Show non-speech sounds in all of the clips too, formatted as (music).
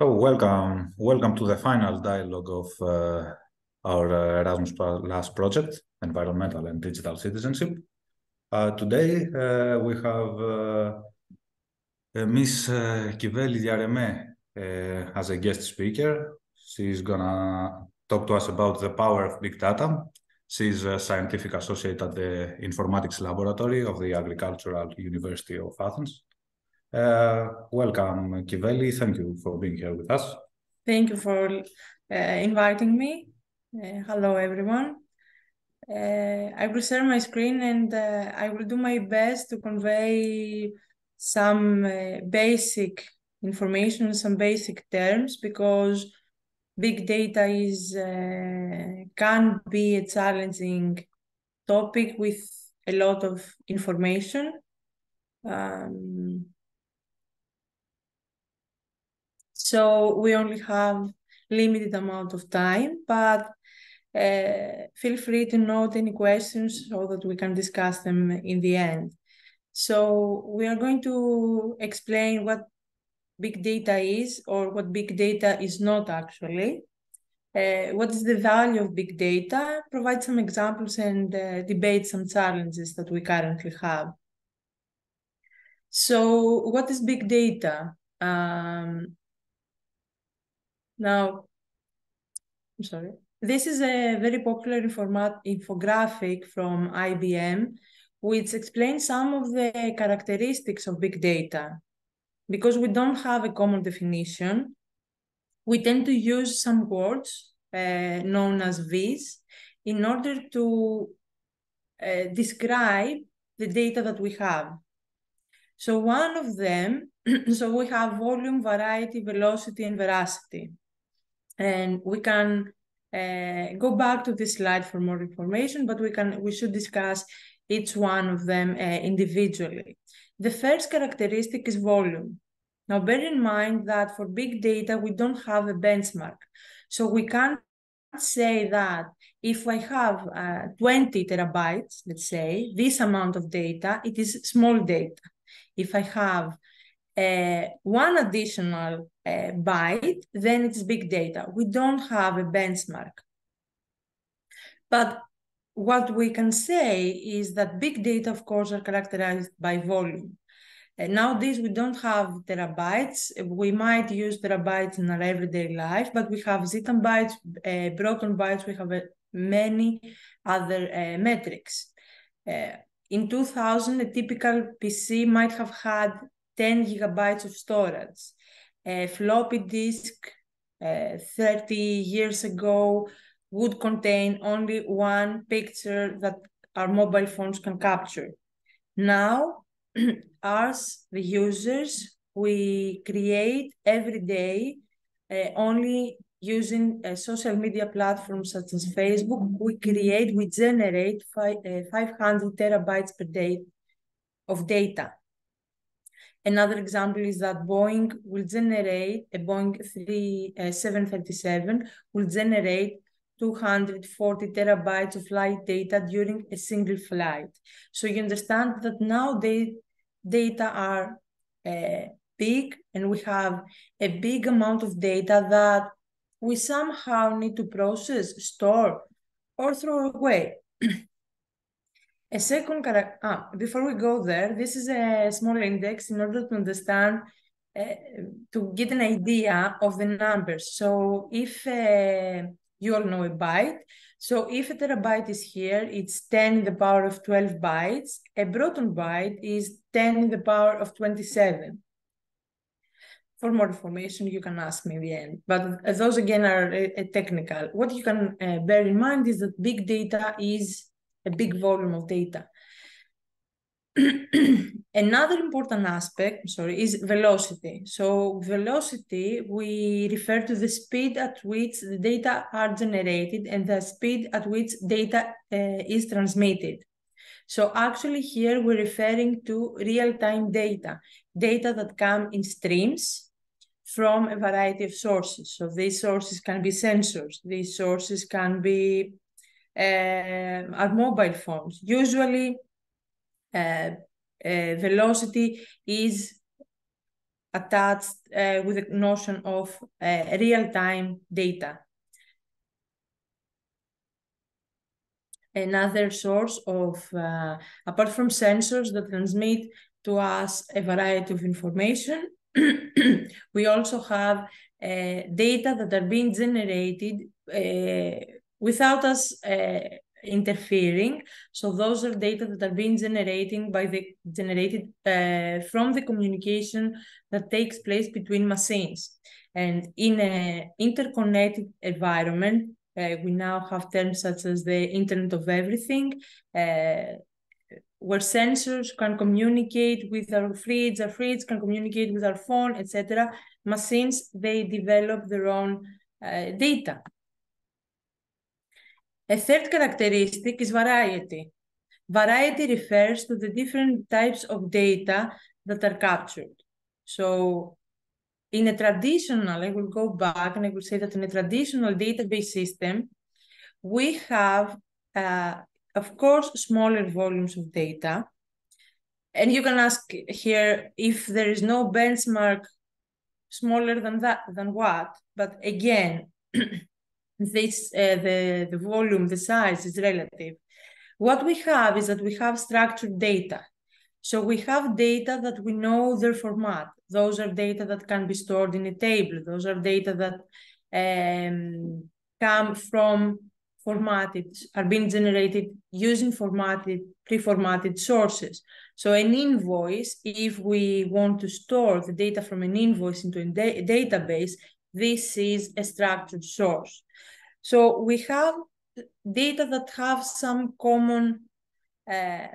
So welcome, welcome to the final dialogue of uh, our uh, Erasmus Plus project, Environmental and Digital Citizenship. Uh, today uh, we have uh, uh, Miss Kyvele Diareme as a guest speaker. She's gonna talk to us about the power of big data. She's a scientific associate at the Informatics Laboratory of the Agricultural University of Athens. Uh, welcome, Kyvele. Thank you for being here with us. Thank you for uh, inviting me. Uh, hello, everyone. Uh, I will share my screen and uh, I will do my best to convey some uh, basic information, some basic terms, because big data is can be a challenging topic with a lot of information. Um, So we only have limited amount of time, but uh, feel free to note any questions so that we can discuss them in the end. So we are going to explain what big data is or what big data is not actually. Uh, what is the value of big data, provide some examples and uh, debate some challenges that we currently have. So what is big data? Um, now, I'm sorry. This is a very popular informat- infographic from IBM, which explains some of the characteristics of big data. Because we don't have a common definition, we tend to use some words uh, known as V's in order to uh, describe the data that we have. So one of them, (clears throat) so we have volume, variety, velocity, and veracity. And we can uh, go back to this slide for more information, but we can we should discuss each one of them uh, individually. The first characteristic is volume. Now, bear in mind that for big data, we don't have a benchmark. So we can't say that if I have uh, 20 terabytes, let's say, this amount of data, it is small data. If I have uh, one additional uh, byte, then it's big data. We don't have a benchmark. But what we can say is that big data, of course, are characterized by volume. And nowadays, we don't have terabytes. We might use terabytes in our everyday life, but we have zettabytes, uh, proton bytes, we have uh, many other uh, metrics. Uh, in 2000, a typical PC might have had 10 gigabytes of storage. A floppy disk uh, 30 years ago would contain only one picture that our mobile phones can capture. Now, (clears throat) us, the users, we create every day uh, only using uh, social media platforms such as Facebook. We create, we generate five, uh, 500 terabytes per day of data. Another example is that Boeing will generate, a Boeing 3, uh, 737 will generate 240 terabytes of flight data during a single flight. So you understand that now they, data are uh, big and we have a big amount of data that we somehow need to process, store, or throw away. (clears throat) A second character, ah, before we go there, this is a small index in order to understand, uh, to get an idea of the numbers. So if uh, you all know a byte, so if a terabyte is here, it's 10 in the power of 12 bytes. A proton byte is 10 in the power of 27. For more information, you can ask me in the end. But those again are uh, technical. What you can uh, bear in mind is that big data is a big volume of data. (clears throat) Another important aspect, sorry, is velocity. So velocity, we refer to the speed at which the data are generated and the speed at which data uh, is transmitted. So actually here we're referring to real-time data, data that come in streams from a variety of sources. So these sources can be sensors, these sources can be are mobile phones. Usually, uh, uh, velocity is attached uh, with the notion of real-time data. Another source of, uh, apart from sensors that transmit to us a variety of information, (clears throat) we also have uh, data that are being generated uh, without us uh, interfering. So those are data that are being generated by the generated uh, from the communication that takes place between machines. And in an interconnected environment, uh, we now have terms such as the Internet of Everything, uh, where sensors can communicate with our fridge, our fridge can communicate with our phone, etc. Machines, they develop their own uh, data. A third characteristic is variety. Variety refers to the different types of data that are captured. So in a traditional, I will go back and I will say that in a traditional database system, we have, uh, of course, smaller volumes of data. And you can ask here if there is no benchmark smaller than that, than what? But again, (clears throat) this uh, the, the volume, the size is relative. What we have is that we have structured data. So we have data that we know their format. Those are data that can be stored in a table. Those are data that um, come from formatted, are being generated using formatted, pre-formatted sources. So an invoice, if we want to store the data from an invoice into a da database, this is a structured source. So we have data that have some common uh,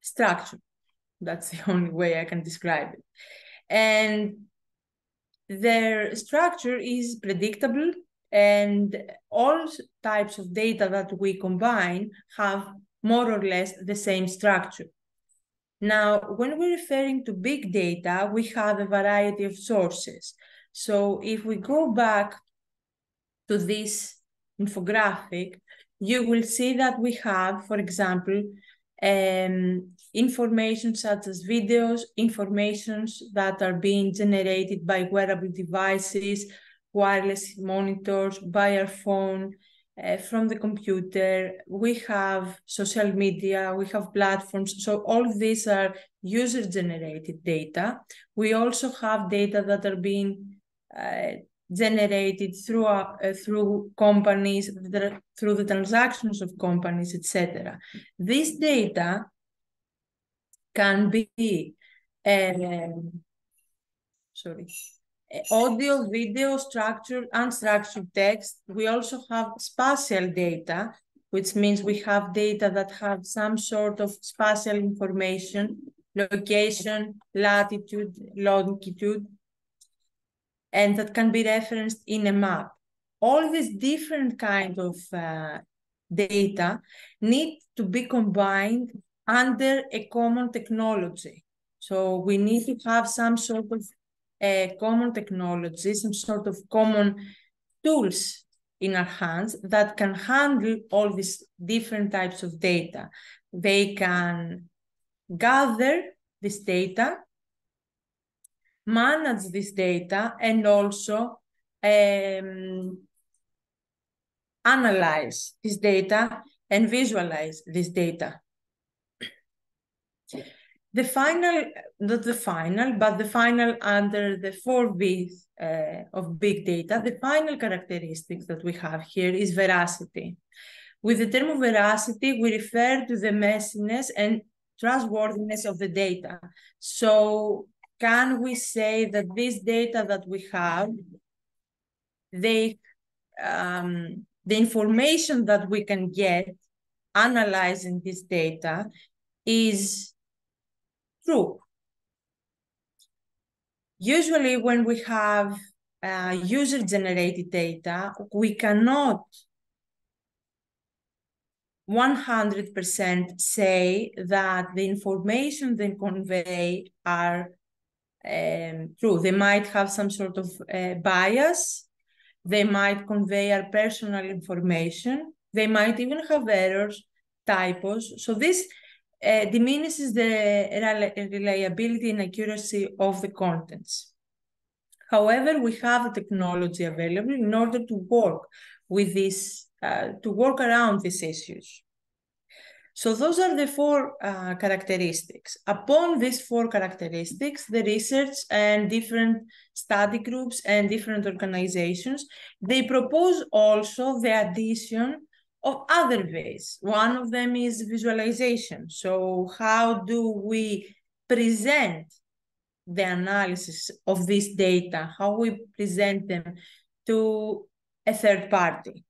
structure. That's (laughs) the only way I can describe it. And their structure is predictable and all types of data that we combine have more or less the same structure. Now, when we're referring to big data, we have a variety of sources. So if we go back to this infographic, you will see that we have, for example, um, information such as videos, informations that are being generated by wearable devices, wireless monitors, by our phone, uh, from the computer. We have social media, we have platforms. So all these are user-generated data. We also have data that are being uh, generated through uh, through companies, through the transactions of companies, etc. This data can be um, sorry audio, video, structured, unstructured text. We also have spatial data, which means we have data that have some sort of spatial information, location, latitude, longitude, and that can be referenced in a map. All these different kind of uh, data need to be combined under a common technology. So we need to have some sort of uh, common technology, some sort of common tools in our hands that can handle all these different types of data. They can gather this data manage this data and also um, analyze this data and visualize this data. The final, not the final, but the final under the four V's uh, of big data, the final characteristics that we have here is veracity. With the term of veracity, we refer to the messiness and trustworthiness of the data. So can we say that this data that we have, they, um, the information that we can get analyzing this data is true? Usually when we have uh, user-generated data, we cannot 100% say that the information they convey are um, true. They might have some sort of uh, bias. They might convey our personal information. They might even have errors, typos. So this uh, diminishes the reliability and accuracy of the contents. However, we have the technology available in order to work with this, uh, to work around these issues. So those are the four uh, characteristics. Upon these four characteristics, the research and different study groups and different organizations, they propose also the addition of other ways. One of them is visualization. So how do we present the analysis of this data, how we present them to a third party?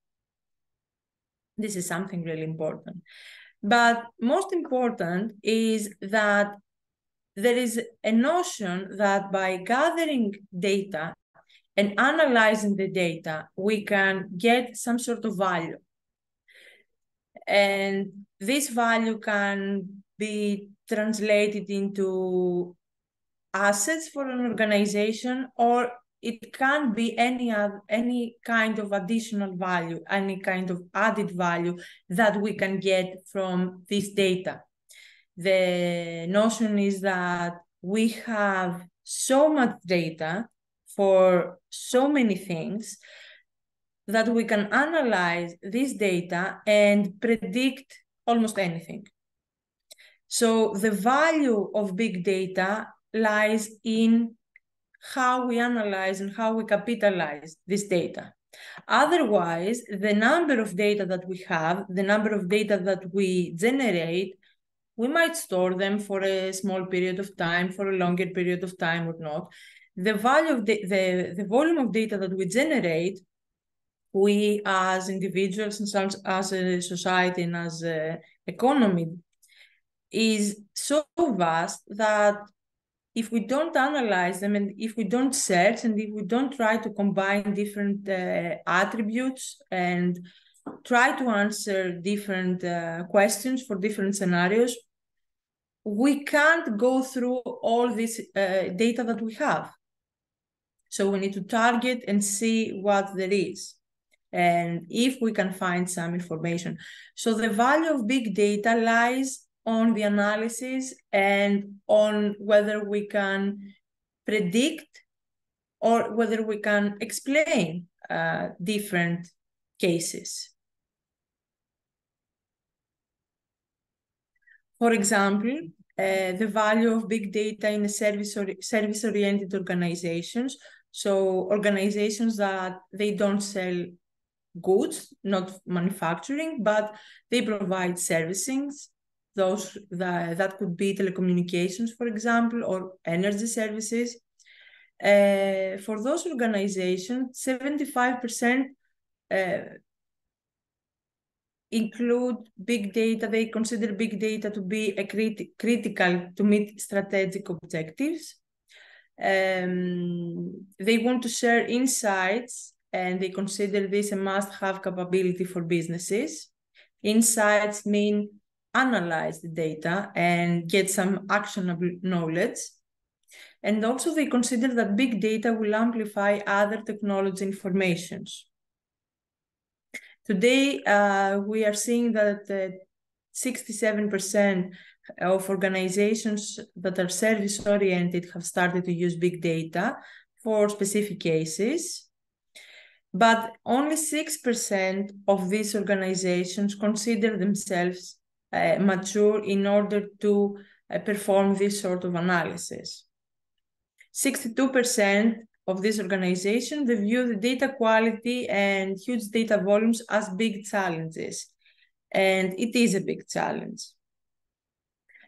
This is something really important. But most important is that there is a notion that by gathering data and analyzing the data, we can get some sort of value. And this value can be translated into assets for an organization or it can't be any any kind of additional value, any kind of added value that we can get from this data. The notion is that we have so much data for so many things that we can analyze this data and predict almost anything. So the value of big data lies in how we analyze and how we capitalize this data. Otherwise, the number of data that we have, the number of data that we generate, we might store them for a small period of time, for a longer period of time or not. The value of the, the, the volume of data that we generate we as individuals and as a society and as an economy is so vast that if we don't analyze them and if we don't search and if we don't try to combine different uh, attributes and try to answer different uh, questions for different scenarios, we can't go through all this uh, data that we have. So we need to target and see what there is and if we can find some information. So the value of big data lies on the analysis and on whether we can predict or whether we can explain uh, different cases. For example, uh, the value of big data in service or service oriented organizations. So organizations that they don't sell goods, not manufacturing, but they provide servicing. Those that, that could be telecommunications, for example, or energy services. Uh, for those organizations, 75% uh, include big data. They consider big data to be a crit- critical to meet strategic objectives. Um, they want to share insights and they consider this a must-have capability for businesses. Insights mean analyze the data and get some actionable knowledge. And also they consider that big data will amplify other technology informations. Today, uh, we are seeing that uh, 67% of organizations that are service oriented have started to use big data for specific cases. But only 6% of these organizations consider themselves uh, mature in order to uh, perform this sort of analysis. 62% of these organizations they view the data quality and huge data volumes as big challenges. And it is a big challenge.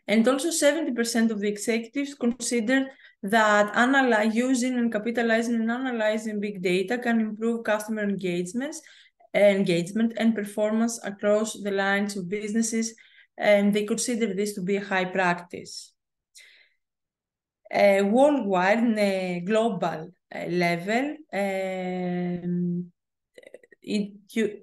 And also 70% of the executives consider that analyze, using and capitalizing and analyzing big data can improve customer engagements, engagement and performance across the lines of businesses, and they consider this to be a high practice. Uh, worldwide, in a global uh, level, um, it, you,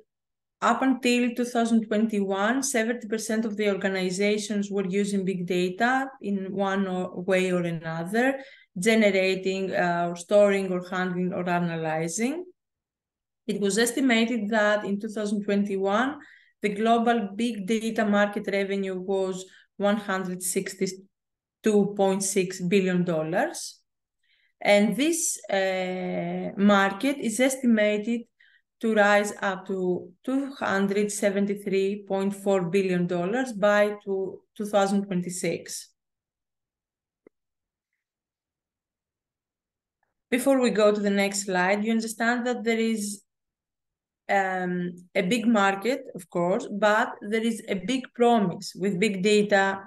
up until 2021, 70% of the organizations were using big data in one or way or another, generating uh, or storing or handling or analyzing. It was estimated that in 2021, the global big data market revenue was 162.6 billion dollars. And this uh, market is estimated to rise up to $273.4 billion by to 2026. Before we go to the next slide, you understand that there is um, a big market, of course, but there is a big promise. With big data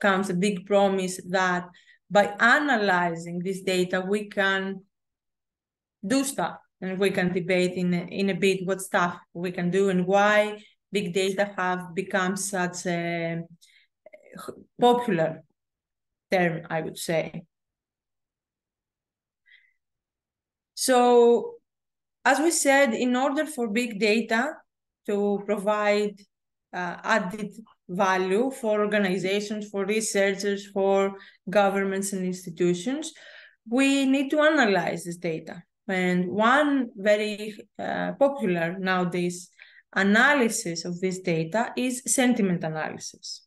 comes a big promise that by analyzing this data, we can do stuff and we can debate in in a bit what stuff we can do and why big data have become such a popular term, I would say. So as we said, in order for big data to provide uh, added value for organizations, for researchers, for governments and institutions, we need to analyze this data. And one very uh, popular nowadays analysis of this data is sentiment analysis.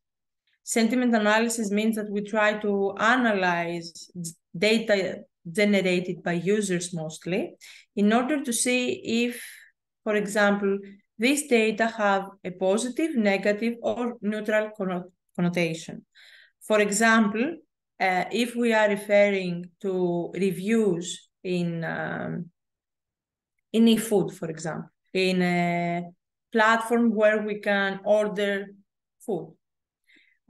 Sentiment analysis means that we try to analyze data generated by users mostly in order to see if, for example, these data have a positive, negative, or neutral connotation. For example, uh, if we are referring to reviews in um, in eFood, for example, in a platform where we can order food,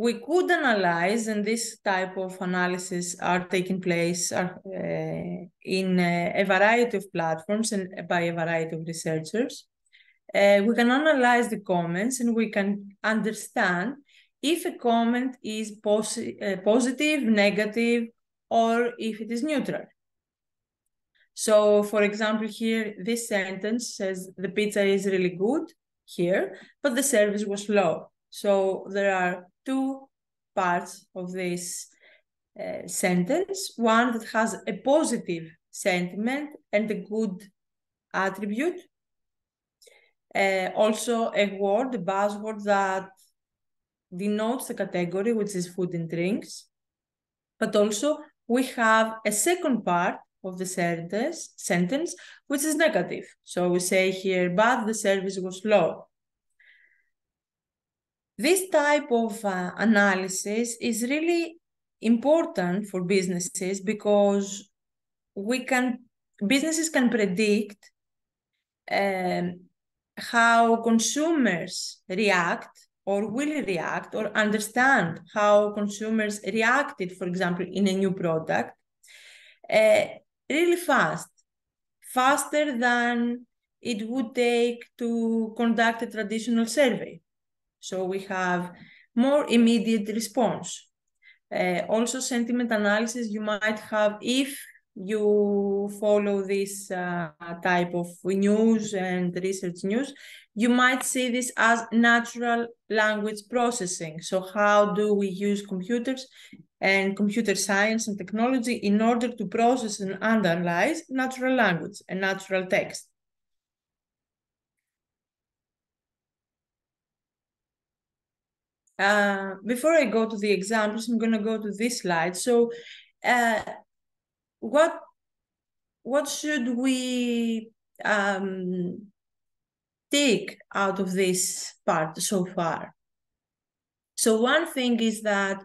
we could analyze, and this type of analysis are taking place uh, in a, a variety of platforms and by a variety of researchers uh, we can analyze the comments and we can understand if a comment is posi uh, positive, negative, or if it is neutral. So, for example, here, this sentence says the pizza is really good here, but the service was low. So there are two parts of this uh, sentence. One that has a positive sentiment and a good attribute, uh, also a word, a buzzword that denotes the category, which is food and drinks. But also we have a second part of the sentence, sentence, which is negative. So we say here, but the service was low. This type of uh, analysis is really important for businesses because we can businesses can predict um, how consumers react or will react or understand how consumers reacted, for example, in a new product, uh, really fast, faster than it would take to conduct a traditional survey. So we have more immediate response. Uh, also, sentiment analysis you might have if you follow this uh, type of news and research news, you might see this as natural language processing. So how do we use computers and computer science and technology in order to process and analyze natural language and natural text? Uh, before I go to the examples, I'm going to go to this slide. So uh, what what should we um, take out of this part so far? So one thing is that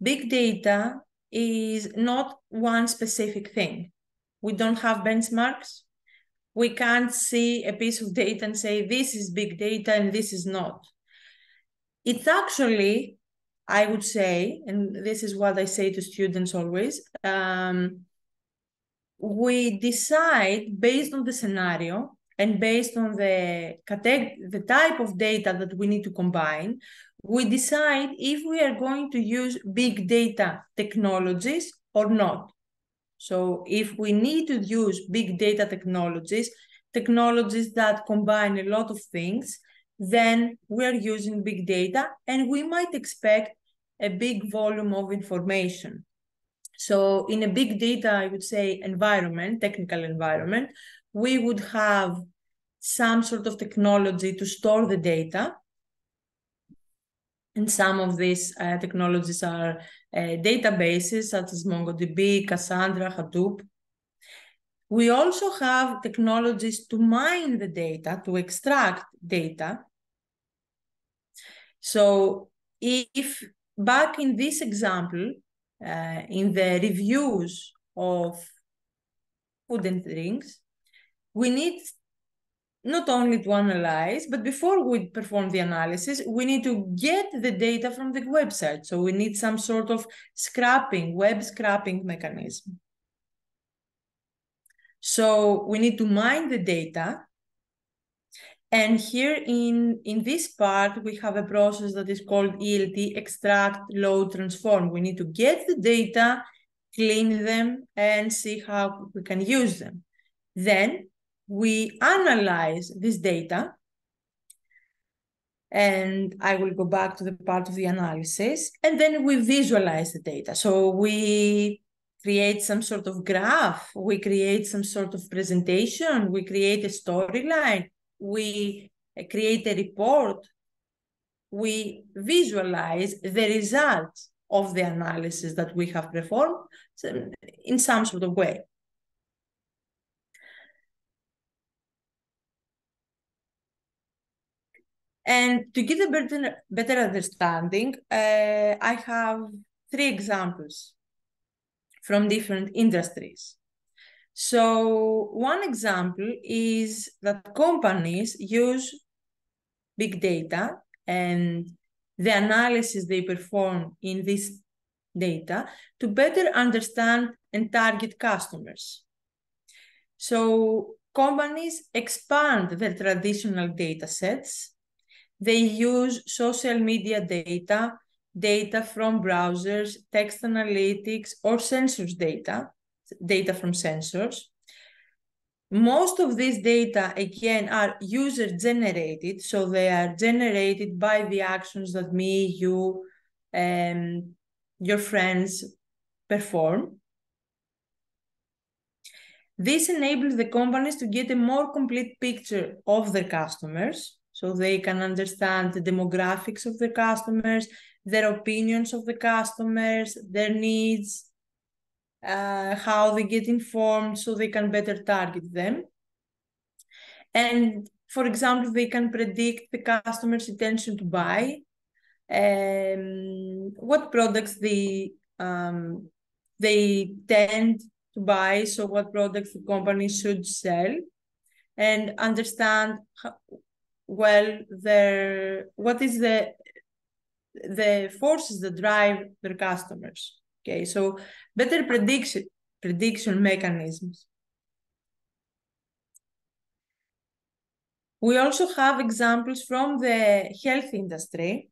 big data is not one specific thing. We don't have benchmarks. We can't see a piece of data and say this is big data and this is not. It's actually I would say, and this is what I say to students always, um, we decide based on the scenario and based on the, the type of data that we need to combine, we decide if we are going to use big data technologies or not. So if we need to use big data technologies, technologies that combine a lot of things, then we're using big data and we might expect a big volume of information. So in a big data, I would say environment, technical environment, we would have some sort of technology to store the data. And some of these uh, technologies are uh, databases such as MongoDB, Cassandra, Hadoop. We also have technologies to mine the data, to extract data. So if back in this example, uh, in the reviews of food and drinks, we need not only to analyze, but before we perform the analysis, we need to get the data from the website. So we need some sort of scrapping, web scrapping mechanism. So we need to mine the data. And here in, in this part, we have a process that is called ELT, extract, load, transform. We need to get the data, clean them, and see how we can use them. Then we analyze this data and I will go back to the part of the analysis, and then we visualize the data. So we create some sort of graph, we create some sort of presentation, we create a storyline, we create a report, we visualize the results of the analysis that we have performed in some sort of way. And to get a better, better understanding, uh, I have three examples from different industries. So one example is that companies use big data and the analysis they perform in this data to better understand and target customers. So companies expand their traditional data sets they use social media data, data from browsers, text analytics, or sensors data, data from sensors. Most of these data, again, are user generated. So they are generated by the actions that me, you, and your friends perform. This enables the companies to get a more complete picture of their customers so they can understand the demographics of the customers, their opinions of the customers, their needs, uh, how they get informed so they can better target them. And for example, they can predict the customer's intention to buy, um, what products they um, they tend to buy, so what products the company should sell, and understand how, well their what is the the forces that drive their customers okay? So better prediction prediction mechanisms. We also have examples from the health industry.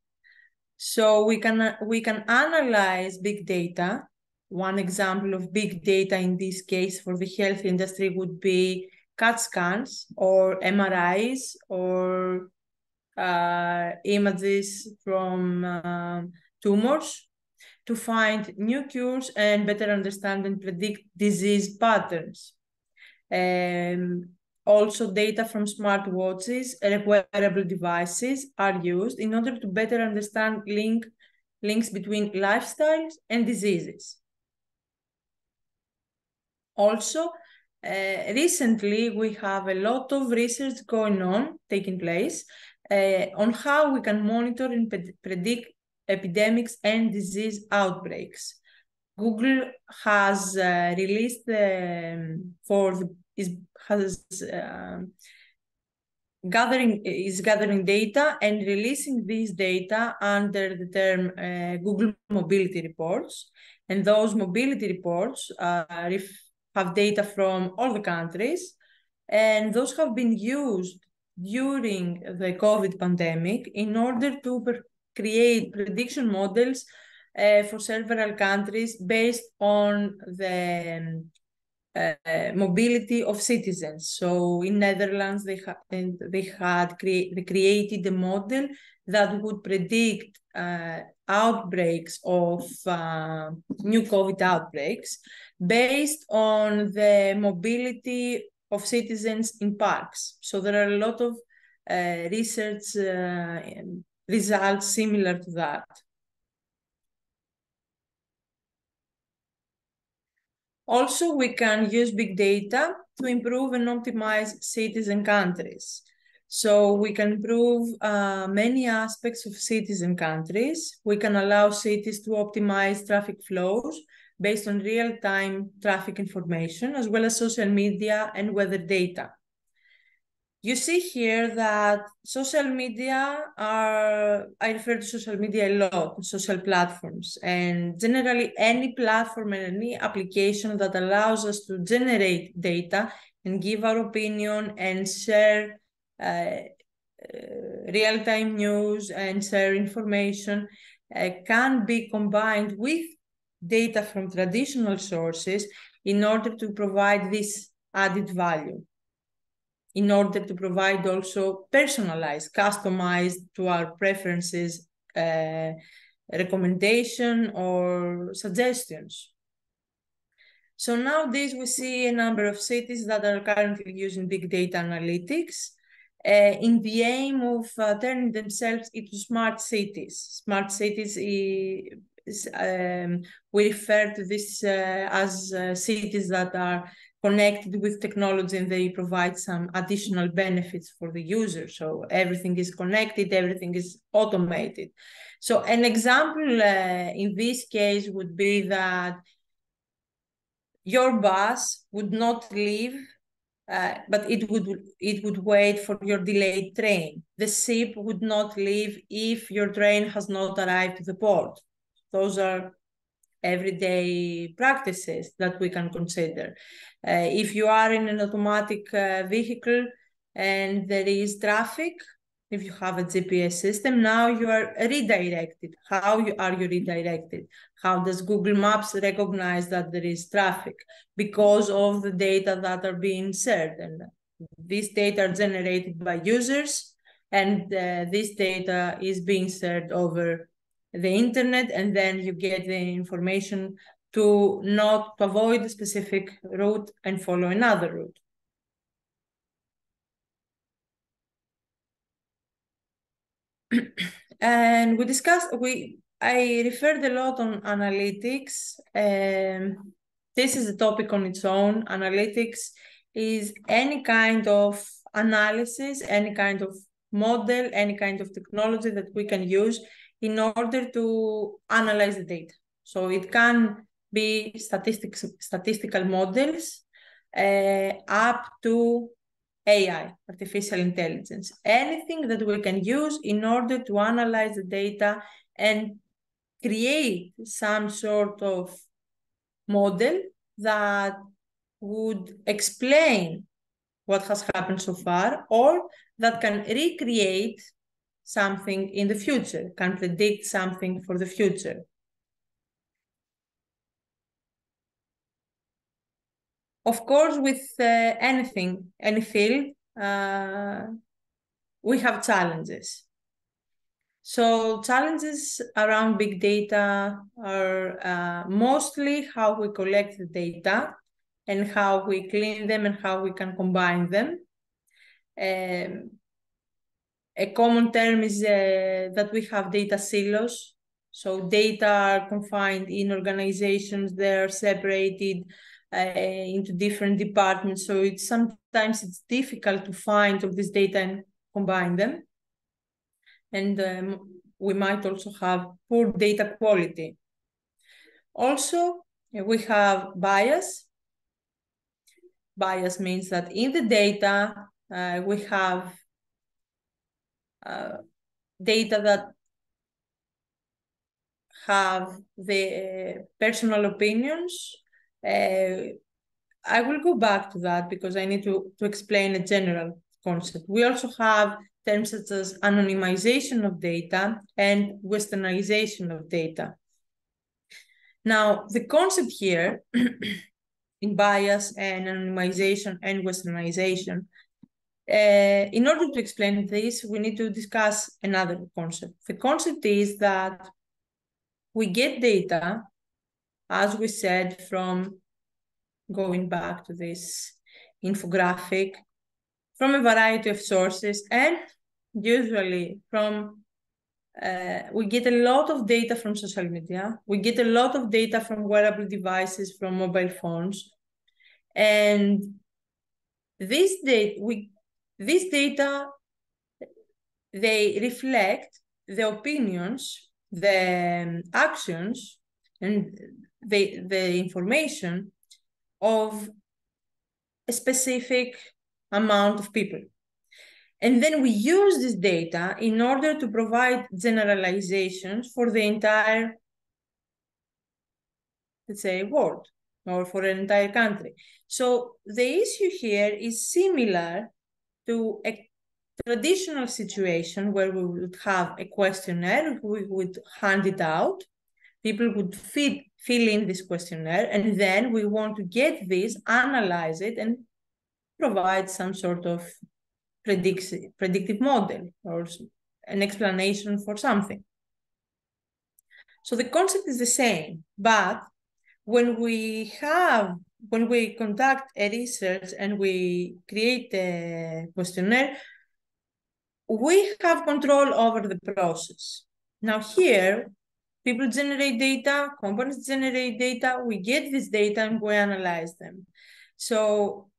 So we can we can analyze big data. One example of big data in this case for the health industry would be CAT scans or MRIs or uh, images from uh, tumors to find new cures and better understand and predict disease patterns. Um, also, data from smartwatches and wearable devices are used in order to better understand link, links between lifestyles and diseases. Also, uh, recently, we have a lot of research going on, taking place, uh, on how we can monitor and predict epidemics and disease outbreaks. Google has uh, released um, for the, is has um, gathering is gathering data and releasing these data under the term uh, Google Mobility Reports, and those mobility reports uh, have data from all the countries, and those have been used during the COVID pandemic in order to create prediction models uh, for several countries based on the uh, mobility of citizens. So in Netherlands, they, ha- they had cre- they created a model that would predict uh, outbreaks of uh, new COVID outbreaks based on the mobility of citizens in parks. So there are a lot of uh, research uh, results similar to that. Also, we can use big data to improve and optimize cities and countries. So we can improve uh, many aspects of cities and countries. We can allow cities to optimize traffic flows based on real-time traffic information, as well as social media and weather data. You see here that social media are, I refer to social media a lot, social platforms, and generally any platform and any application that allows us to generate data and give our opinion and share uh, uh, real-time news and share information uh, can be combined with data from traditional sources in order to provide this added value in order to provide also personalized, customized to our preferences uh, recommendation or suggestions. So nowadays we see a number of cities that are currently using big data analytics uh, in the aim of uh, turning themselves into smart cities. Smart cities um, we refer to this uh, as uh, cities that are connected with technology and they provide some additional benefits for the user. So everything is connected, everything is automated. So an example uh, in this case would be that your bus would not leave, uh, but it would it would wait for your delayed train. The ship would not leave if your train has not arrived to the port. Those are everyday practices that we can consider. Uh, if you are in an automatic uh, vehicle and there is traffic, if you have a GPS system, now you are redirected. How you, are you redirected? How does Google Maps recognize that there is traffic? Because of the data that are being shared. And these data are generated by users, and uh, this data is being shared over the internet, and then you get the information to not to avoid a specific route and follow another route. (clears throat) and we discussed we I referred a lot on analytics. Um, this is a topic on its own. Analytics is any kind of analysis, any kind of model, any kind of technology that we can use in order to analyze the data. So it can be statistics, statistical models uh, up to AI, artificial intelligence, anything that we can use in order to analyze the data and create some sort of model that would explain what has happened so far or that can recreate something in the future, can predict something for the future. Of course, with uh, anything, any field, uh, we have challenges. So challenges around big data are uh, mostly how we collect the data and how we clean them and how we can combine them. Um, a common term is uh, that we have data silos. So data are confined in organizations, they're separated uh, into different departments. So it's sometimes it's difficult to find all this data and combine them. And um, we might also have poor data quality. Also, we have bias. Bias means that in the data, uh, we have uh, data that have the personal opinions. Uh, I will go back to that because I need to, to explain a general concept. We also have terms such as anonymization of data and westernization of data. Now, the concept here (clears throat) in bias and anonymization and westernization uh, in order to explain this, we need to discuss another concept. The concept is that we get data, as we said, from going back to this infographic, from a variety of sources and usually from uh, we get a lot of data from social media. We get a lot of data from wearable devices, from mobile phones. And this data, we, this data, they reflect the opinions, the um, actions, and the, the information of a specific amount of people. And then we use this data in order to provide generalizations for the entire, let's say, world or for an entire country. So the issue here is similar to a traditional situation where we would have a questionnaire, we would hand it out, people would fit, fill in this questionnaire, and then we want to get this, analyze it, and provide some sort of predictive model or an explanation for something. So the concept is the same, but when we have, when we conduct a research and we create a questionnaire, we have control over the process. Now here, people generate data, companies generate data, we get this data and we analyze them. So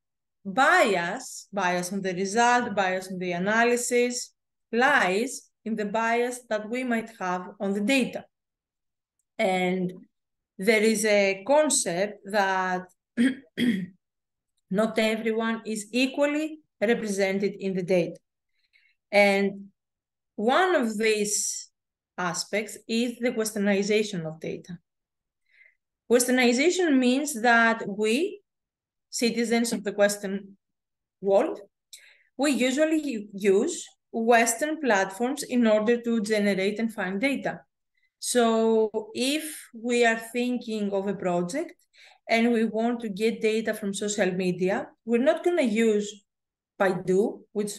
bias, bias on the result, bias on the analysis, lies in the bias that we might have on the data. And there is a concept that (clears throat) not everyone is equally represented in the data. And one of these aspects is the westernization of data. Westernization means that we citizens of the Western world, we usually use Western platforms in order to generate and find data. So if we are thinking of a project and we want to get data from social media, we're not going to use Baidu, which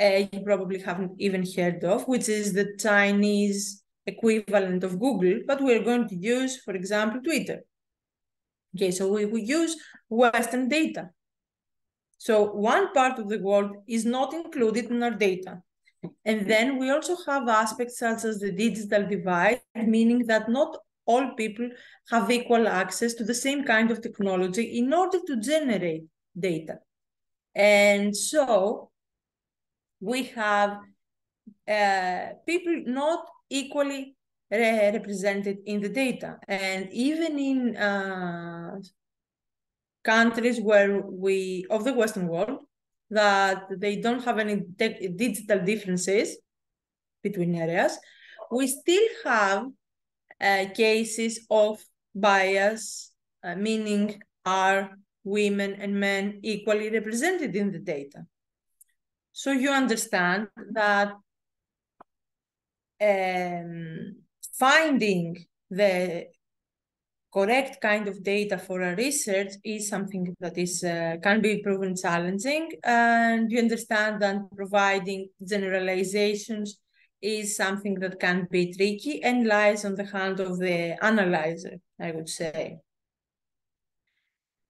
uh, you probably haven't even heard of, which is the Chinese equivalent of Google, but we're going to use, for example, Twitter. Okay, so we, we use Western data. So one part of the world is not included in our data. And then we also have aspects such as the digital divide, meaning that not all people have equal access to the same kind of technology in order to generate data. And so we have uh, people not equally re represented in the data. And even in uh, countries where we, of the Western world, that they don't have any digital differences between areas, we still have uh, cases of bias, uh, meaning are women and men equally represented in the data. So you understand that um, finding the correct kind of data for a research is something that is uh, can be proven challenging and you understand that providing generalizations is something that can be tricky and lies on the hand of the analyzer i would say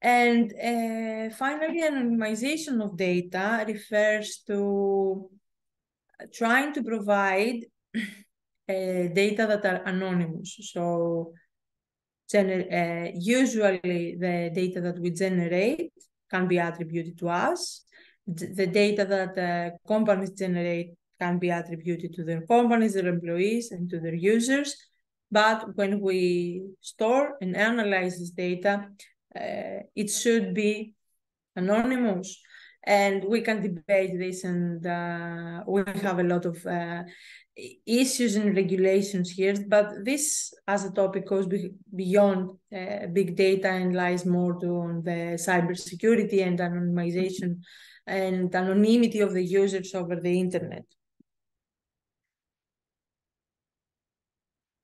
and uh, finally anonymization of data refers to trying to provide (clears throat) uh, data that are anonymous. So uh, usually the data that we generate can be attributed to us. The data that uh, companies generate can be attributed to their companies, their employees, and to their users. But when we store and analyze this data, uh, it should be anonymous. And we can debate this and uh, we have a lot of uh, issues and regulations here. But this as a topic goes be beyond uh, big data and lies more to on the cybersecurity and anonymization and anonymity of the users over the internet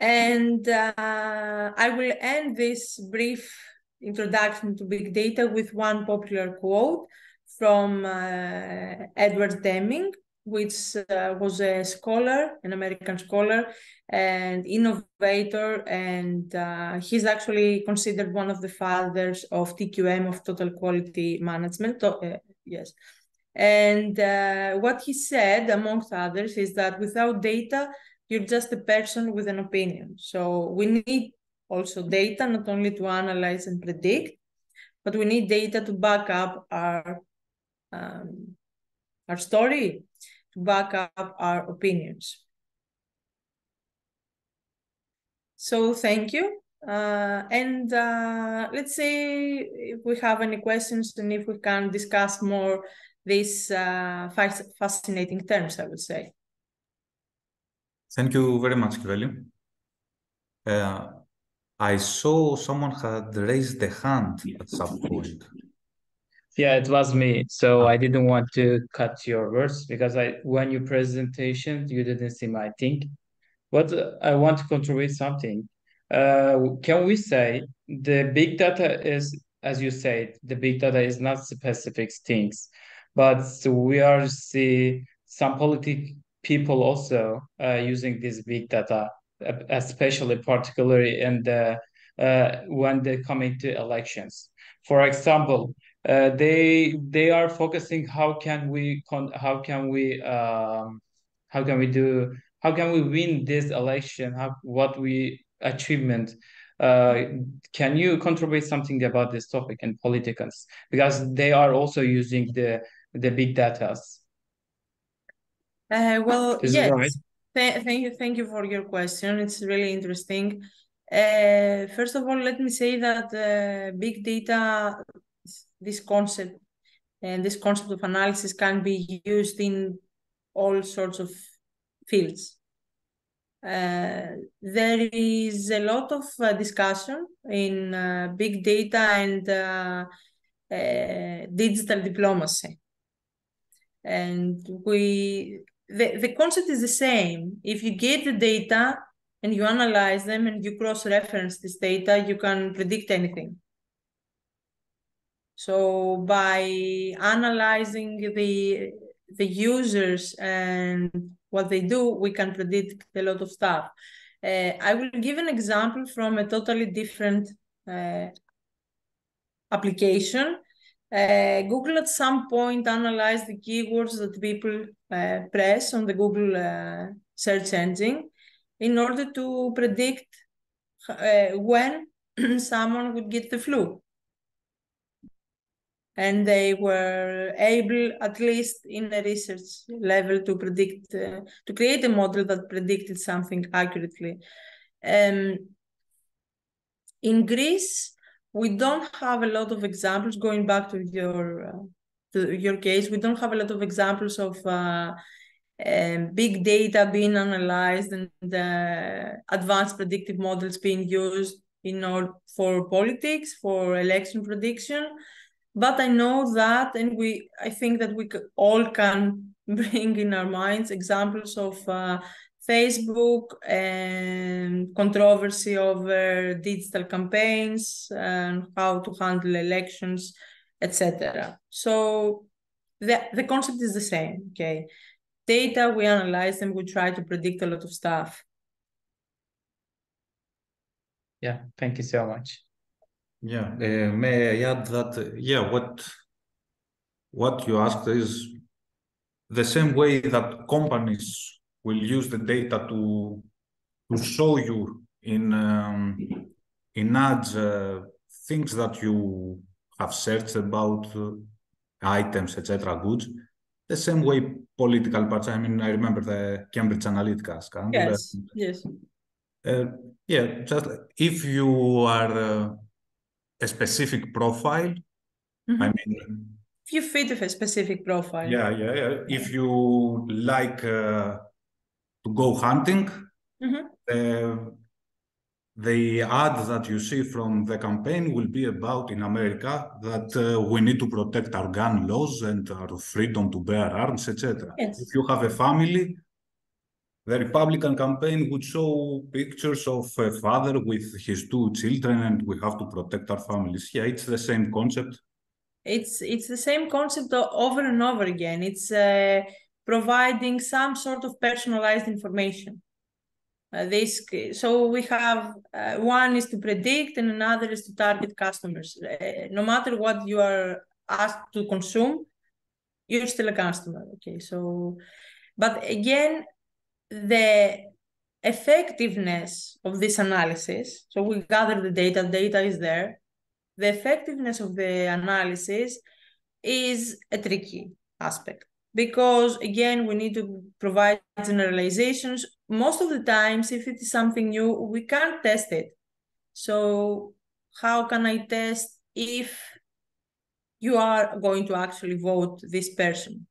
and uh, i will end this brief introduction to big data with one popular quote from uh, Edward Deming, which uh, was a scholar, an American scholar and innovator, and uh, he's actually considered one of the fathers of TQM, of Total Quality Management. Uh, yes. And uh, what he said, amongst others, is that without data, you're just a person with an opinion. So we need also data, not only to analyze and predict, but we need data to back up our um, our story, to back up our opinions. So thank you. Uh, and uh, let's see if we have any questions and if we can discuss more these uh, fascinating terms, I would say. Thank you very much, Kyvele. Uh, I saw someone had raised the hand at some point. Yeah, it was me. So I didn't want to cut your words because I when you presentation you didn't see my thing. But I want to contribute something. Uh, can we say the big data is, as you said, the big data is not specific things, but we are see some politic people also uh, using this big data, especially particularly in the uh, when they come into elections. For example, uh, they they are focusing how can we con- how can we um, how can we do how can we win this election? How what we achievement? Uh, can you contribute something about this topic and politicians because they are also using the the big data uh, well Is yes right? Th thank you thank you for your question it's really interesting uh, first of all let me say that uh, big data this concept and this concept of analysis can be used in all sorts of fields. Uh, there is a lot of uh, discussion in uh, big data and uh, uh, digital diplomacy. And we, the, the concept is the same. If you get the data and you analyze them and you cross-reference this data, you can predict anything. So by analyzing the the users and what they do, we can predict a lot of stuff. Uh, I will give an example from a totally different uh, application. Uh, Google at some point analyzed the keywords that people uh, press on the Google uh, search engine in order to predict when (clears throat) someone would get the flu and they were able, at least in a research level, to predict, to create a model that predicted something accurately. Um, in Greece, we don't have a lot of examples. Going back to your uh, to your case, we don't have a lot of examples of uh, um, big data being analyzed and uh, advanced predictive models being used in order for politics, for election prediction but I know that, and we, I think that we all can (laughs) bring in our minds examples of uh, Facebook and controversy over digital campaigns and how to handle elections, etc. So the, the concept is the same, okay? Data, we analyze them, we try to predict a lot of stuff. Yeah, thank you so much. Yeah, uh, may I add that, uh, yeah, what what you asked is the same way that companies will use the data to to show you in um, in ads uh, things that you have searched about uh, items, etc., goods. The same way political parts. I mean, I remember the Cambridge Analytica scandal. Yes. yes. Uh, yeah, just if you are uh, a specific profile. Mm-hmm. I mean, if you fit with a specific profile. Yeah, yeah, yeah. If you like uh, to go hunting, mm-hmm. uh, the ad that you see from the campaign will be about in America that uh, we need to protect our gun laws and our freedom to bear arms, etc. Yes. If you have a family, the Republican campaign would show pictures of a father with his two children, and we have to protect our families. Yeah, it's the same concept. It's it's the same concept over and over again. It's uh, providing some sort of personalized information. Uh, this so we have uh, one is to predict and another is to target customers. Uh, no matter what you are asked to consume, you're still a customer. Okay, so but again, the effectiveness of this analysis, so we gather the data, data is there, the effectiveness of the analysis is a tricky aspect because again we need to provide generalizations. Most of the times if it is something new we can't test it. So how can i test if you are going to actually vote this person?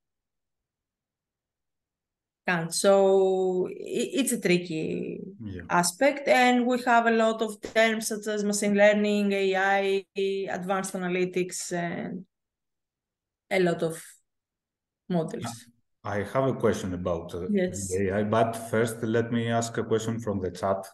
Can't so it's a tricky yeah. aspect and we have a lot of terms such as machine learning ai advanced analytics and a lot of models. I have a question about uh, yes. AI, but first let me ask a question from the chat,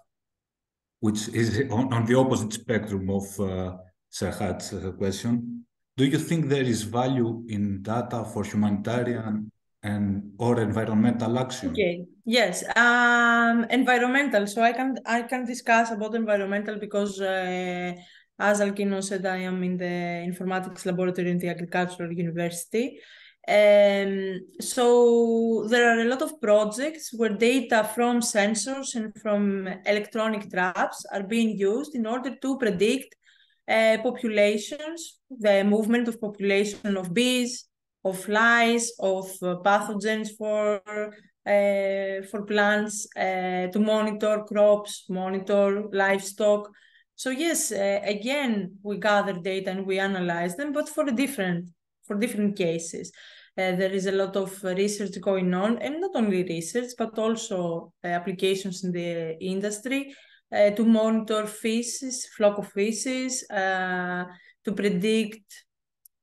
which is on, on the opposite spectrum of uh, Serhat's uh, question. Do you think there is value in data for humanitarian and or environmental action? Okay. Yes. Um, environmental. So I can I can discuss about environmental because uh, as Alkino said, I am in the informatics laboratory in the Agricultural University. Um, so there are a lot of projects where data from sensors and from electronic traps are being used in order to predict uh, populations, the movement of population of bees, of flies, of uh, pathogens for uh, for plants, uh, to monitor crops, monitor livestock. So yes, uh, again, we gather data and we analyze them, but for a different for different cases. Uh, there is a lot of research going on, and not only research, but also uh, applications in the industry uh, to monitor feces, flock of feces, uh, to predict,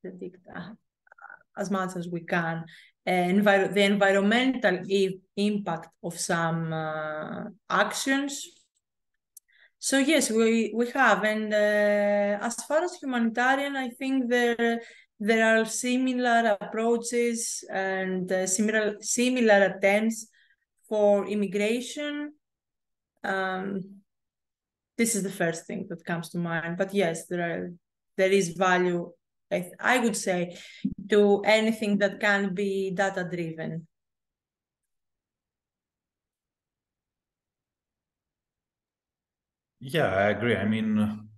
predict uh, as much as we can envir the environmental e impact of some actions so yes, we we have, and uh, as far as humanitarian, I think there there are similar approaches and uh, similar similar attempts for immigration. Um, this is the first thing that comes to mind. But yes, there are there is value. I, I would say to anything that can be data driven. Yeah, I agree. I mean,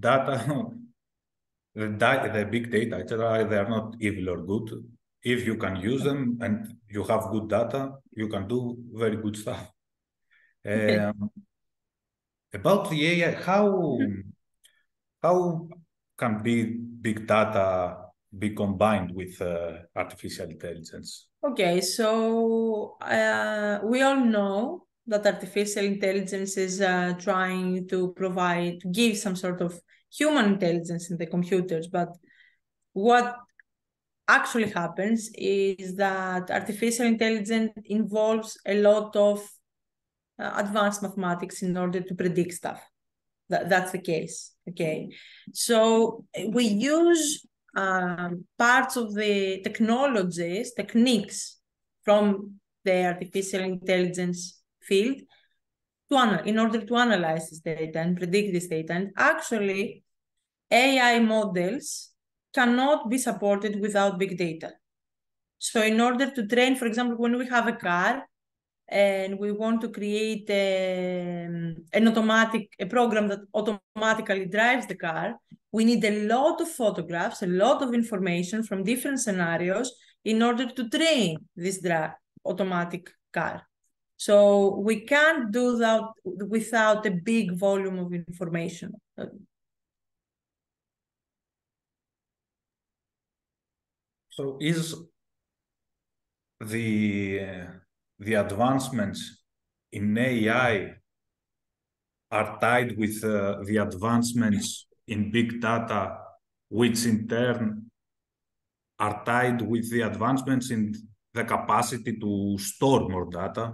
data, (laughs) the, the big data, etc., they are not evil or good. If you can use them and you have good data, you can do very good stuff. (laughs) Um, about the AI, how how can be big data be combined with uh, artificial intelligence? Okay, so uh, we all know that artificial intelligence is uh, trying to provide, to give some sort of human intelligence in the computers. But what actually happens is that artificial intelligence involves a lot of uh, advanced mathematics in order to predict stuff. That, that's the case. Okay. So we use um, parts of the technologies, techniques from the artificial intelligence field to in order to analyze this data and predict this data. And actually, AI models cannot be supported without big data. So in order to train, for example, when we have a car and we want to create a, an automatic, a program that automatically drives the car, we need a lot of photographs, a lot of information from different scenarios in order to train this automatic car. So we can't do that without a big volume of information. So is the the advancements in AI are tied with uh, the advancements in big data, which in turn are tied with the advancements in the capacity to store more data?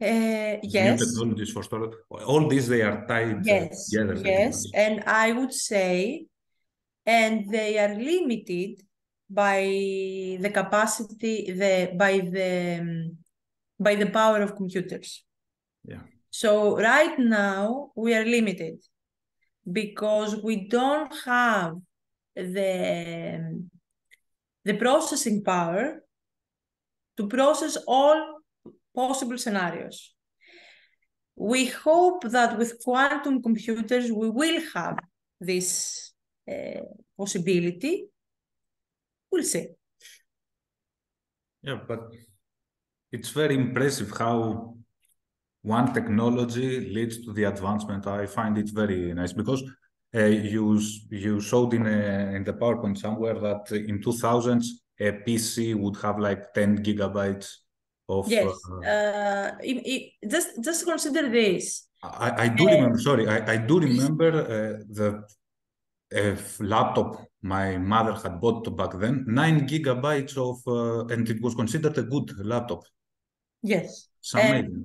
Uh, yes. New technologies for storage. All these they are tied yes. together. Yes, and I would say, and they are limited by the capacity, the by the by the power of computers. Yeah. So right now we are limited because we don't have the the processing power to process all possible scenarios. We hope that with quantum computers, we will have this uh, possibility. We'll see. Yeah, but it's very impressive how one technology leads to the advancement. I find it very nice because uh, you you showed in a, in the PowerPoint somewhere that in 2000s a PC would have like 10 gigabytes of. Yes. Uh, uh, it, it, just just consider this. I, I do remember. Sorry, I, I do remember uh, the laptop my mother had bought back then, nine gigabytes of, uh, and it was considered a good laptop. Yes. It's amazing.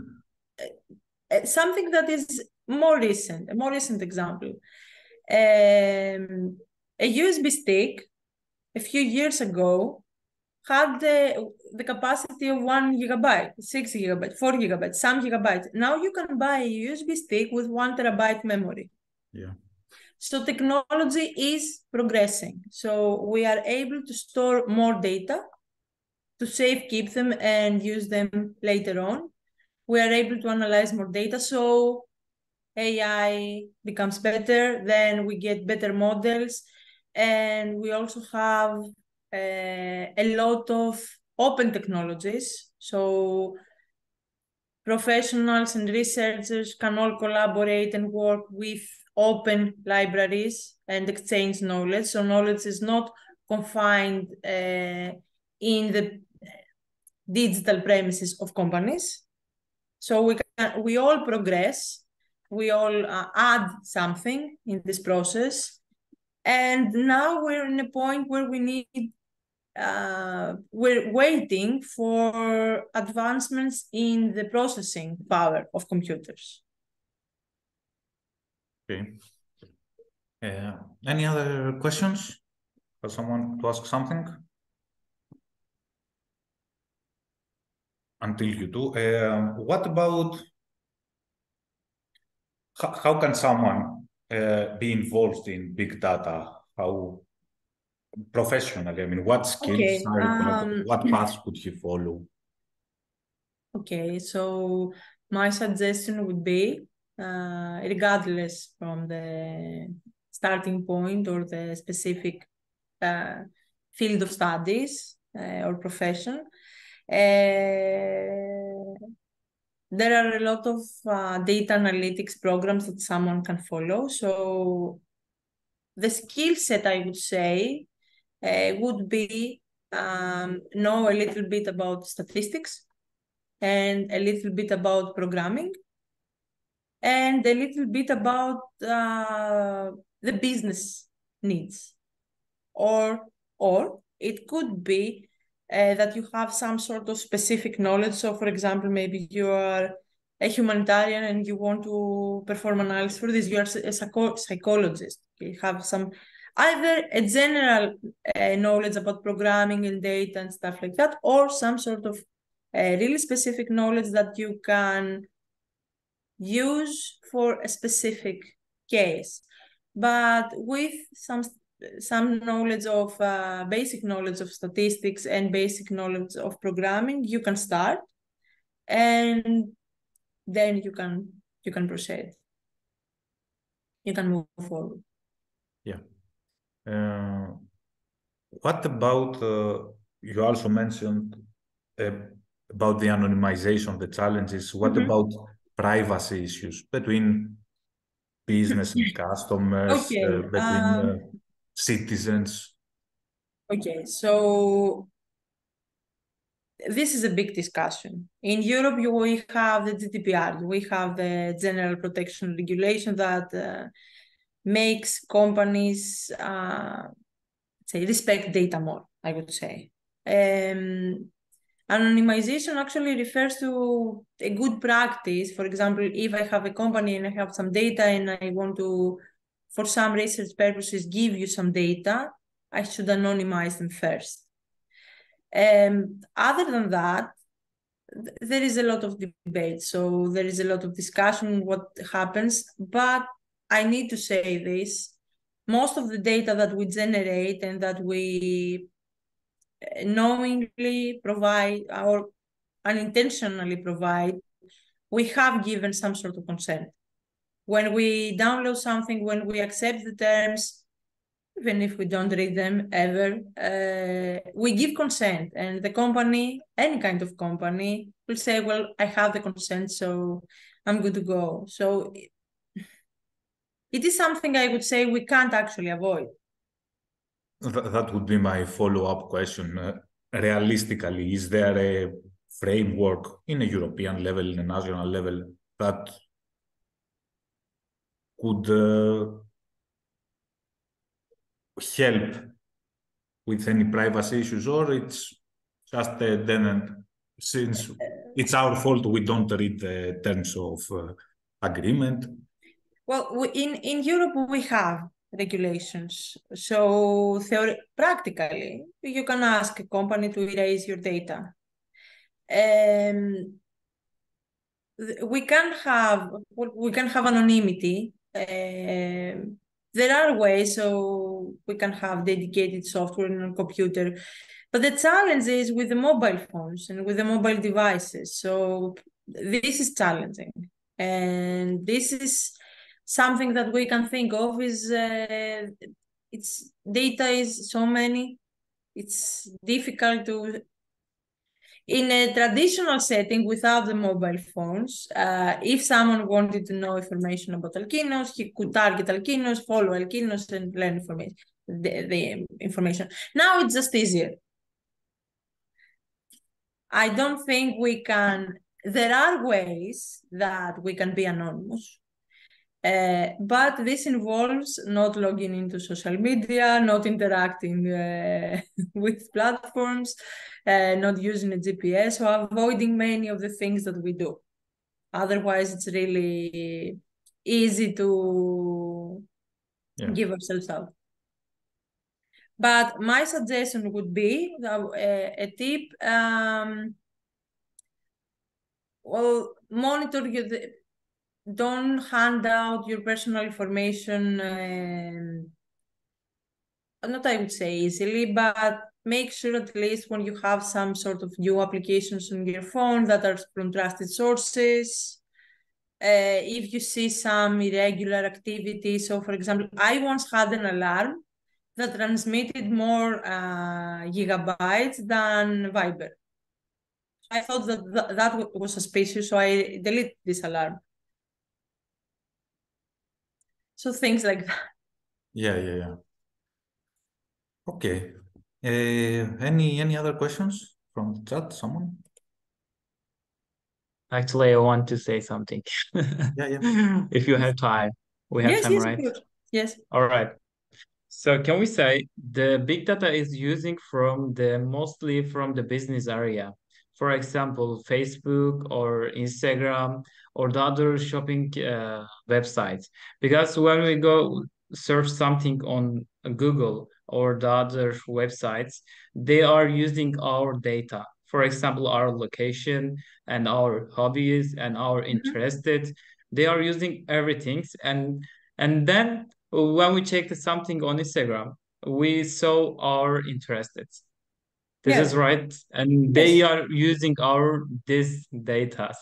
Uh, something that is more recent, a more recent example. Um, a USB stick a few years ago had the, the capacity of one gigabyte, six gigabyte, four gigabyte, some gigabytes. Now you can buy a USB stick with one terabyte memory. Yeah. So technology is progressing. So we are able to store more data to save, keep them, and use them later on. We are able to analyze more data. So AI becomes better, then we get better models. And we also have uh, a lot of open technologies. So professionals and researchers can all collaborate and work with open libraries and exchange knowledge. So knowledge is not confined uh, in the digital premises of companies. So we can, we all progress, we all uh, add something in this process, and now we're in a point where we need uh, we're waiting for advancements in the processing power of computers. Okay. Uh, any other questions? For someone to ask something? Until you do. Uh, what about how, how can someone uh, be involved in big data? How professionally? I mean, what skills okay, are um, what paths could he follow? Okay, so my suggestion would be uh, regardless from the starting point or the specific uh, field of studies uh, or profession. Uh, there are a lot of uh, data analytics programs that someone can follow. So the skill set, I would say, uh, would be um, know a little bit about statistics and a little bit about programming and a little bit about uh, the business needs. Or, or it could be uh, that you have some sort of specific knowledge. So, for example, maybe you are a humanitarian and you want to perform analysis for this. You are a psycho- psychologist. You have some either a general uh, knowledge about programming and data and stuff like that, or some sort of uh, really specific knowledge that you can use for a specific case. But with some some knowledge of uh, basic knowledge of statistics and basic knowledge of programming, you can start, and then you can you can proceed. You can move forward. Yeah. Uh, what about uh, you also mentioned uh, about the anonymization, the challenges. What mm-hmm. about privacy issues between business and (laughs) customers, okay. uh, between um, uh, citizens? Okay, so this is a big discussion. In Europe, you, we have the GDPR, we have the General Protection Regulation that uh, makes companies uh, say respect data more. I would say. Um, Anonymization actually refers to a good practice. For example, if I have a company and I have some data and I want to, for some research purposes, give you some data, I should anonymize them first. Um, other than that, th- there is a lot of debate. So there is a lot of discussion what happens. But I need to say this: most of the data that we generate and that we knowingly provide or unintentionally provide, we have given some sort of consent. When we download something, when we accept the terms, even if we don't read them ever, uh, we give consent. And the company, any kind of company, will say, well, I have the consent, so I'm good to go. So it is something I would say we can't actually avoid. That would be my follow-up question. Uh, realistically, is there a framework in a European level, in a national level, that could uh, help with any privacy issues, or it's just a tenant since it's our fault we don't read the terms of uh, agreement? Well, in, in Europe, we have regulations. So theory, practically, you can ask a company to erase your data. Um, we can have we can have anonymity. Uh, there are ways, so we can have dedicated software in a computer. But the challenge is with the mobile phones and with the mobile devices. So this is challenging, and this is something that we can think of is uh, it's data is so many. It's difficult to in a traditional setting without the mobile phones uh, if someone wanted to know information about alkinos he could target alkinos follow alkinos and learn information the, the information. Now it's just easier. I don't think we can there are ways that we can be anonymous uh, but this involves not logging into social media, not interacting uh, (laughs) with platforms, uh, not using a GPS, or avoiding many of the things that we do. Otherwise, it's really easy to yeah. give ourselves up. But my suggestion would be uh, a, a tip. Um, well, monitor your, don't hand out your personal information um, not I would say easily, but make sure at least when you have some sort of new applications on your phone that are from trusted sources. Uh, if you see some irregular activity, so for example, I once had an alarm that transmitted more uh, gigabytes than Viber. I thought that th- that was suspicious, so I deleted this alarm. So things like that. Yeah, yeah, yeah. Okay. Uh, any any other questions from the chat? Someone? Actually, I want to say something. (laughs) yeah, yeah. If you have time, we have yes, time, yes, right? Yes. All right. So can we say the big data is using from the mostly from the business area? For example, Facebook or Instagram or the other shopping uh, websites because when we go search something on Google or the other websites, they are using our data. For example, our location and our hobbies and our mm-hmm. interested. They are using everything, and and then when we check something on Instagram, we saw our interested. This yes. is right, and they are using our this data.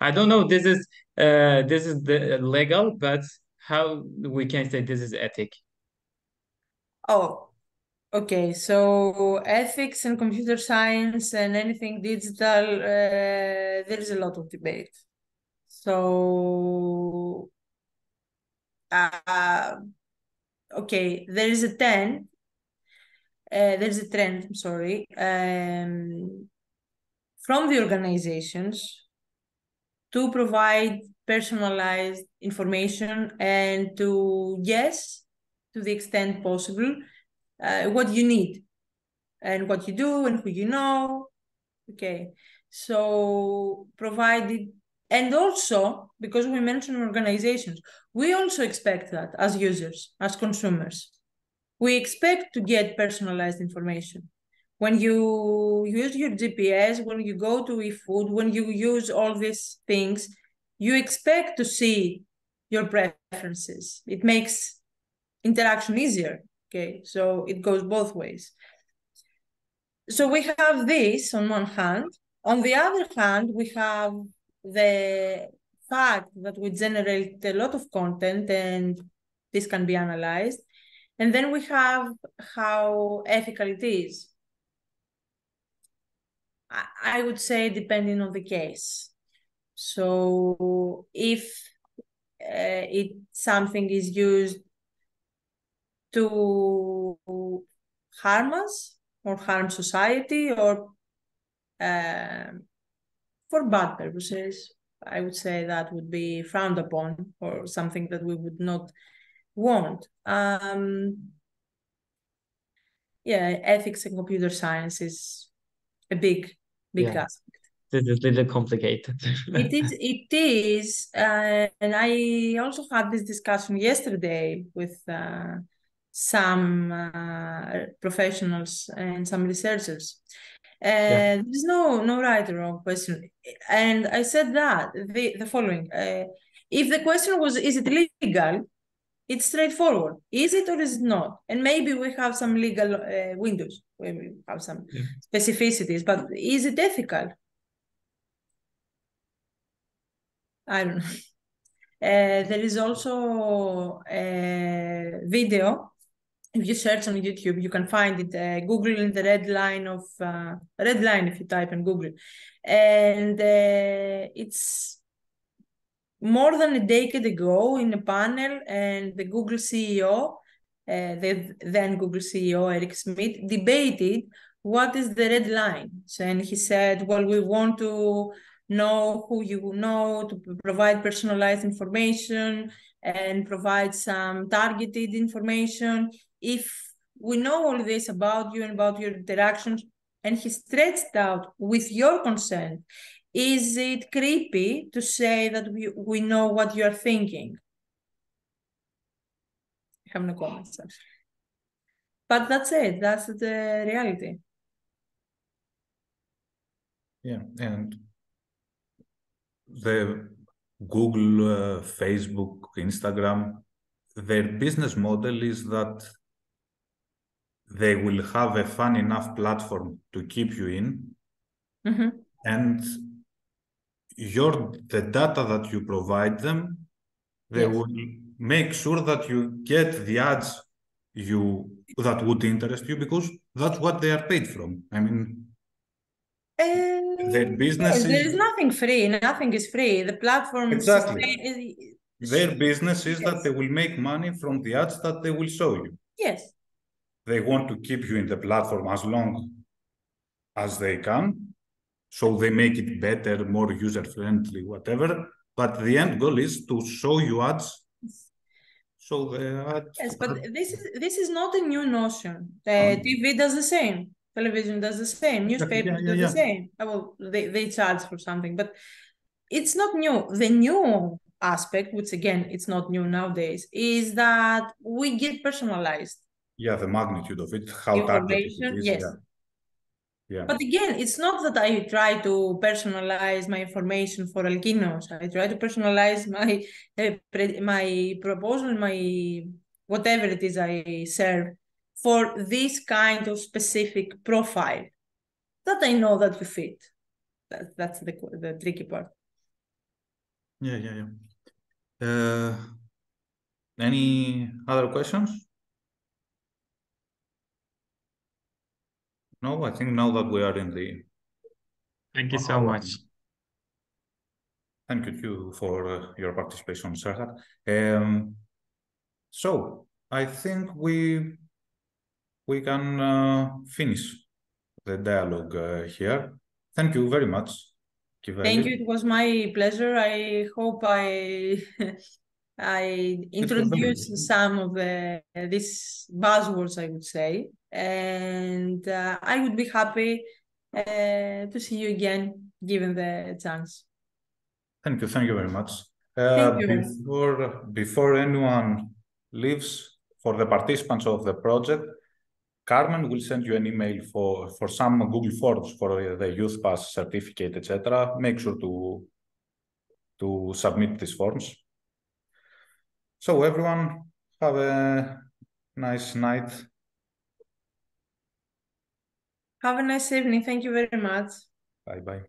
I don't know. This is uh, this is the legal, but how we can say this is ethic? Oh, okay. So ethics and computer science and anything digital, uh, there is a lot of debate. So, uh, okay, there is a trend. Uh, there's a trend. I'm sorry. Um, from the organizations to provide personalized information and to yes to the extent possible uh, what you need and what you do and who you know. Okay. So provided and also because we mentioned organizations we also expect that as users as consumers. We expect to get personalized information when you use your GPS, when you go to eFood, when you use all these things, you expect to see your preferences. It makes interaction easier. Okay, so it goes both ways. So we have this on one hand, on the other hand, we have the fact that we generate a lot of content and this can be analyzed. And then we have how ethical it is. I would say depending on the case. So if uh, it something is used to harm us or harm society or uh, for bad purposes, I would say that would be frowned upon or something that we would not want. Um, yeah, ethics in computer science is a big, big yeah. aspect. This is a little complicated. (laughs) it is, it is, uh, and I also had this discussion yesterday with uh, some uh, professionals and some researchers. Uh, There's no no right or wrong question, and I said that the the following: uh, if the question was is it legal, it's straightforward. Is it or is it not? And maybe we have some legal uh, windows where we have some yeah. specificities, but is it ethical? I don't know. (laughs) Uh, there is also a video. If you search on YouTube, you can find it. Uh, Google in the red line of uh, red line if you type in Google, and uh, it's more than a decade ago in a panel, and the Google CEO, uh, the then Google CEO Eric Schmidt, debated what is the red line. So, and he said, well, we want to know who you know, to provide personalized information and provide some targeted information. If we know all this about you and about your interactions, and he stretched out with your consent, is it creepy to say that we, we know what you're thinking? I have no comments. But that's it. That's the reality. Yeah, and the Google, uh, Facebook, Instagram, their business model is that they will have a fun enough platform to keep you in, mm-hmm. and your the data that you provide them, they yes. will make sure that you get the ads you that would interest you because that's what they are paid from. I mean, uh, their business yes, there is nothing free. Nothing is free. The platform exactly. Is, their business is yes. that they will make money from the ads that they will show you. Yes. They want to keep you in the platform as long as they can so they make it better, more user friendly, whatever. But the end goal is to show you ads. So the ads. Yes, but this is this is not a new notion. The um, TV does the same. Television does the same. Newspaper yeah, yeah, does yeah. the same. Oh, well, they, they charge for something, but it's not new. The new aspect, which again, it's not new nowadays, is that we get personalized. Yeah, the magnitude of it, how targeted it is. Yes. Yeah. But again, it's not that I try to personalize my information for alkinos. I try to personalize my uh, my proposal, my whatever it is I serve for this kind of specific profile that I know that you fit. That, that's the the tricky part. Yeah, yeah, yeah. Uh, any other questions? No, I think now that we are in the. Thank you so much. Thank you for uh, your participation, Serhat. Um, so I think we we can uh, finish the dialogue uh, here. Thank you very much. Thank you. It was my pleasure. I hope I (laughs) I introduced some of the these buzzwords, I would say, and uh, I would be happy uh, to see you again, given the chance. Thank you. Thank you very much. Uh, you. Before before anyone leaves, for the participants of the project, Carmen will send you an email for for some Google Forms for the Youth Pass certificate, etc. Make sure to to submit these forms. So everyone, have a nice night. Have a nice evening. Thank you very much. Bye bye.